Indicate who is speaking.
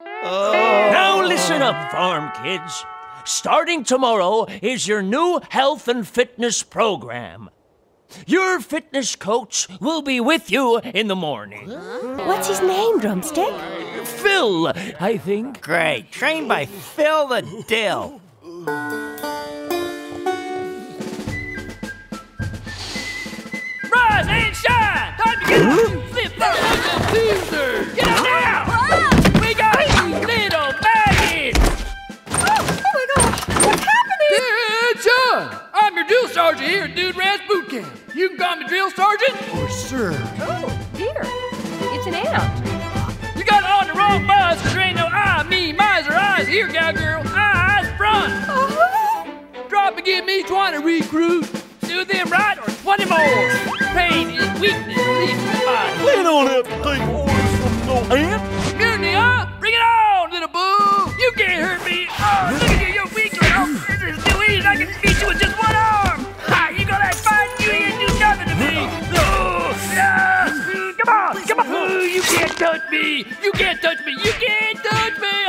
Speaker 1: Now oh. listen up, farm kids. Starting tomorrow is your new health and fitness program. Your fitness coach will be with you in the morning.
Speaker 2: What's his name, Drumstick?
Speaker 1: Phill, I think.
Speaker 3: Great. Trained by Phill the Dill.
Speaker 4: Drill sergeant here at Dude Ranch Boot Camp. You can call me drill sergeant or sir.
Speaker 2: Oh, dear. It's an ant.
Speaker 4: You got on the wrong bus because there ain't no I, me, miser, eyes here, cowgirl. Eyes front.
Speaker 2: Oh,
Speaker 4: Drop and give me 20 recruit. Do them right or 20 more. Pain is weakness, leaves the body.
Speaker 1: We don't have to take orders from no ant.
Speaker 4: Mutiny, huh? Bring it on, little boo! You can't hurt me! Oh, look at you, you're weak! Oh, this is too easy, I can beat touch me! You can't touch me! You can't touch me!